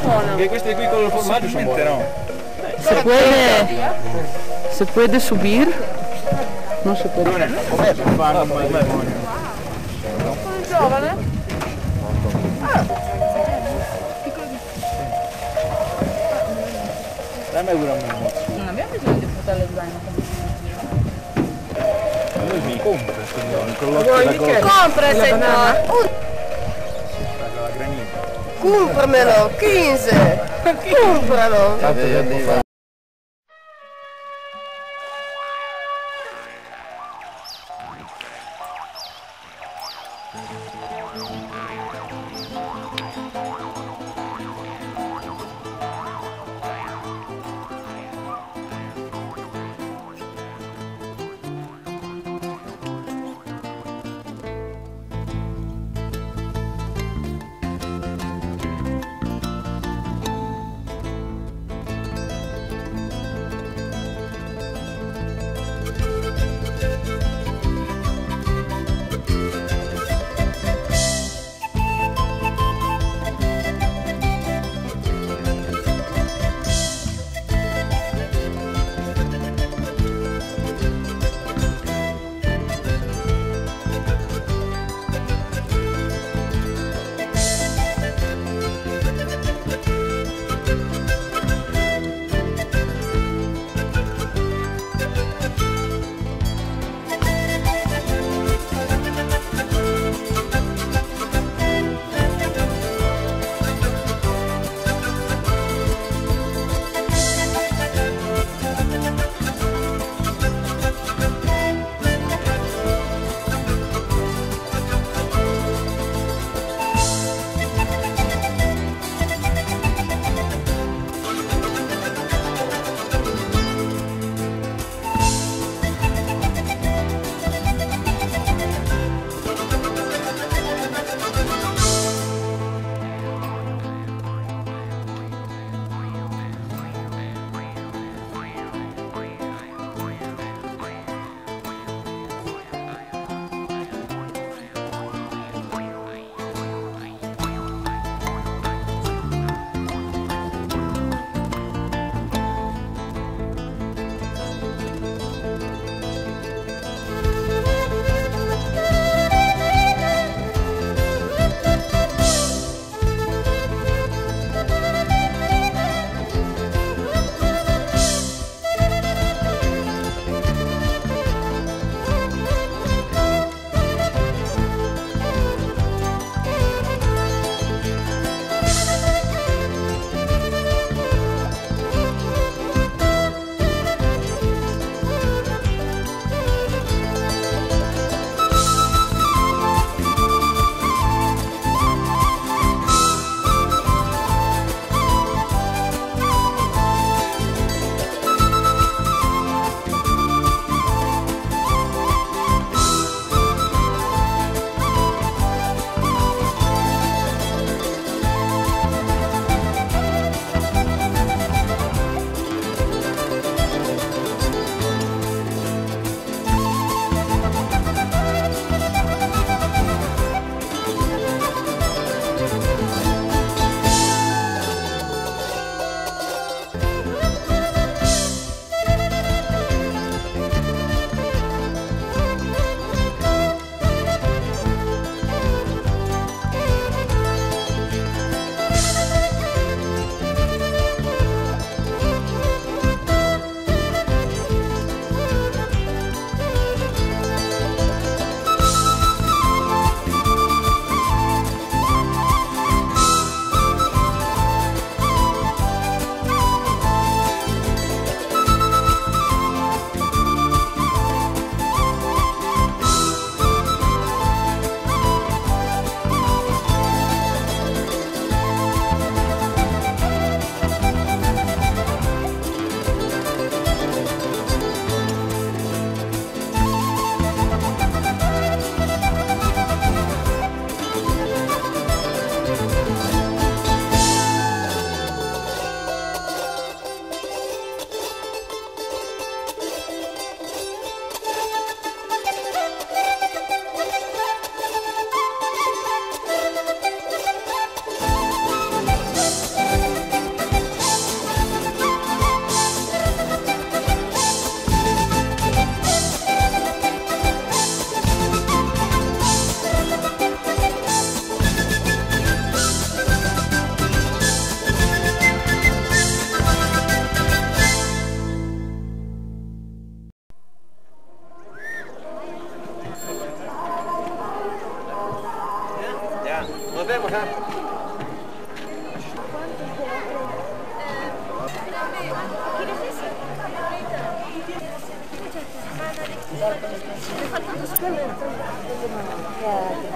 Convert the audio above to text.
Buono, buono, buono. Che queste qui con il formaggio sono buone. no. Se puede, se puede subir. No se puede. Com'è per fare un matrimonio? giovane? Dammi pure a me. Non abbiamo bisogno di portare lo zaino. Lui mi compra, signore, con l'occhio da cosa. Compra, signor. Compramelo, 15. Compralo. Yeah.